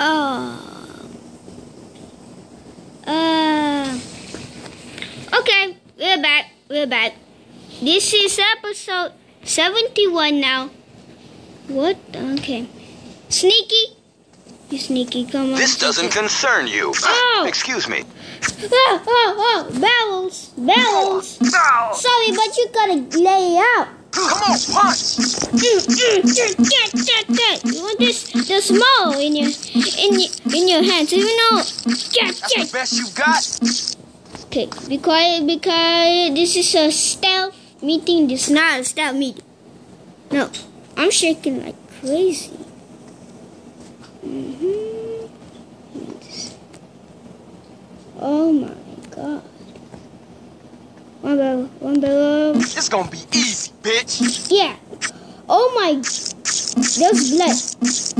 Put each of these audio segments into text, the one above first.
Oh. Uh. Okay, we're back. We're back. This is episode 71 now. What? Okay. Sneaky. You sneaky, come on. This doesn't concern you. Oh. Excuse me. Oh, oh, oh, bells. No. Sorry, but you gotta lay out. Come on, punch. Mm, mm, mm. You want this, the small in your, in your, in your hands. Even though, get, That's the best you got. Okay, be quiet because this is a stealth meeting. This is not a stealth meeting. No, I'm shaking like crazy. hmm Oh my god. One barrel, one barrel. It's gonna be easy, bitch. Yeah. Oh my. There's blood.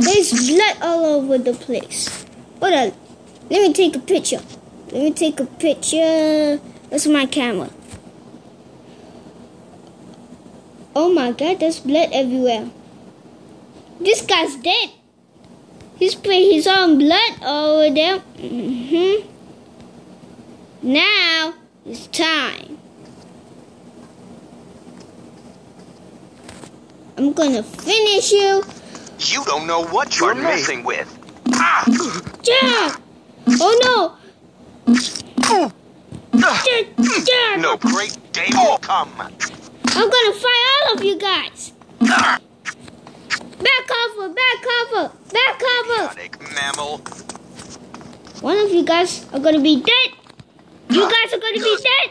There's blood all over the place. Hold on. Let me take a picture. Let me take a picture. Where's my camera? Oh my god, there's blood everywhere. This guy's dead. He's put his own blood over there. hmm Now it's time. I'm gonna finish you. You don't know what you're messing with. Ah! Yeah. Oh no. Yeah, yeah. No great day will come. I'm gonna fight all of you guys. Back cover, back cover, back cover. Idiotic mammal. One of you guys are gonna be dead. You guys are gonna be dead.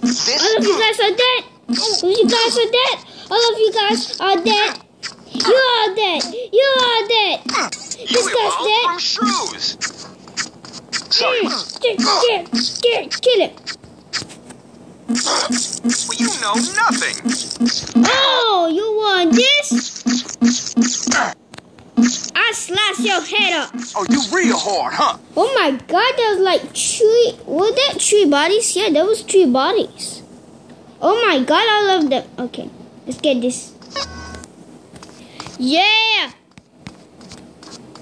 This All of you guys are dead. All of you guys are dead. All of you guys are dead. You are dead. You are dead. This guy's dead. shrews. Sorry, Get, get, get, kill him. well, you know nothing. Oh, you want this? I slash your head up. Oh, you real hard, huh? Oh my god, there's like three. Were that three bodies? Yeah, there was three bodies. Oh my god, I love them. Okay, let's get this. Yeah.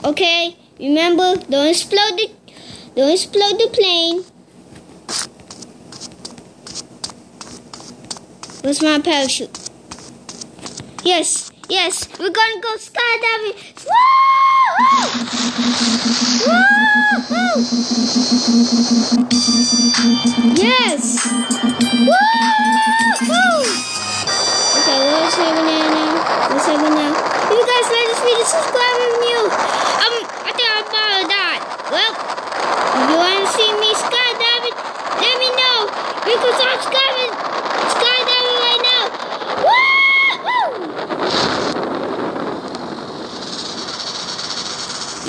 Okay, remember, don't explode the, don't explode the plane. Where's my parachute? Yes, yes, we're gonna go skydiving. Woo! Woo! Yes! You want to see me skydiving, let me know. Because I'm skydiving, skydiving right now. Woo!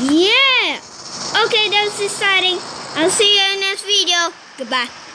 Yeah! Okay, that was exciting. I'll see you in the next video. Goodbye.